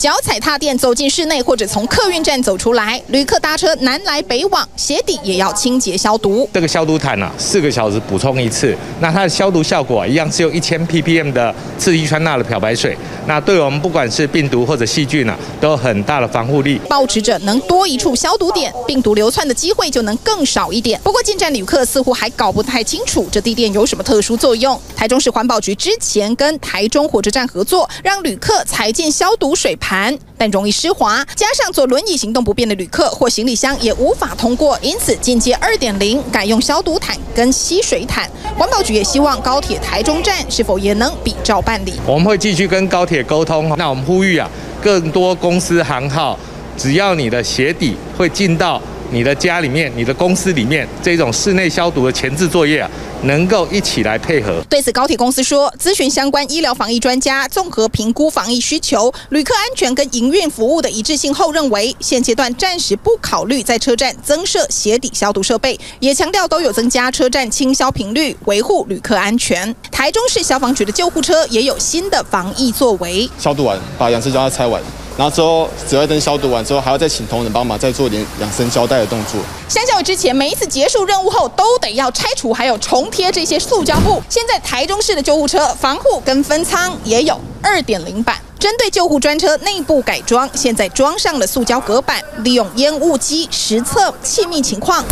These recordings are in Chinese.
脚踩踏垫走进室内，或者从客运站走出来，旅客搭车南来北往，鞋底也要清洁消毒。这个消毒毯呢，四个小时补充一次，那它的消毒效果一样是用一千 ppm 的次氯酸钠的漂白水，那对我们不管是病毒或者细菌呢，都有很大的防护力。保持着能多一处消毒点，病毒流窜的机会就能更少一点。不过进站旅客似乎还搞不太清楚这地垫有什么特殊作用。台中市环保局之前跟台中火车站合作，让旅客踩进消毒水弹，但容易湿滑，加上坐轮椅行动不便的旅客或行李箱也无法通过，因此进阶二点零改用消毒毯跟吸水毯。环保局也希望高铁台中站是否也能比照办理。我们会继续跟高铁沟通，那我们呼吁啊，更多公司行号，只要你的鞋底会进到。你的家里面、你的公司里面，这种室内消毒的前置作业啊，能够一起来配合。对此，高铁公司说，咨询相关医疗防疫专家，综合评估防疫需求、旅客安全跟营运服务的一致性后，认为现阶段暂时不考虑在车站增设鞋底消毒设备，也强调都有增加车站清消频率，维护旅客安全。台中市消防局的救护车也有新的防疫作为，消毒完，把氧气胶带拆完。然后之后紫外灯消毒完之后，还要再请同仁帮忙再做点养生胶带的动作。相较于之前，每一次结束任务后都得要拆除还有重贴这些塑胶布，现在台中市的救护车防护跟分舱也有二点零版，针对救护专车内部改装，现在装上了塑胶隔板，利用烟雾机实测气密情况。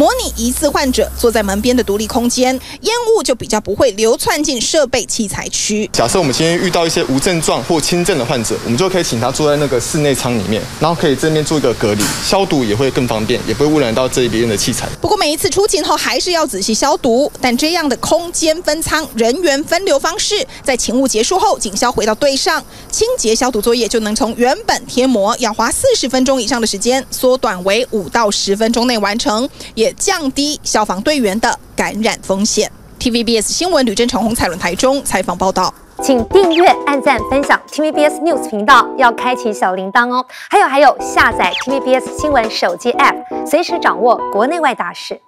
模拟疑似患者坐在门边的独立空间，烟雾就比较不会流窜进设备器材区。假设我们今天遇到一些无症状或轻症的患者，我们就可以请他坐在那个室内舱里面，然后可以正面做一个隔离，消毒也会更方便，也不会污染到这边的器材。不过每一次出勤后还是要仔细消毒，但这样的空间分舱、人员分流方式，在勤务结束后警消回到队上，清洁消毒作业就能从原本贴膜要花四十分钟以上的时间，缩短为五到十分钟内完成。也降低消防队员的感染风险。TVBS 新闻吕真成、洪彩伦台中采访报道，请订阅、按赞、分享 TVBS News 频道，要开启小铃铛哦。还有还有，下载 TVBS 新闻手机 App，随时掌握国内外大事。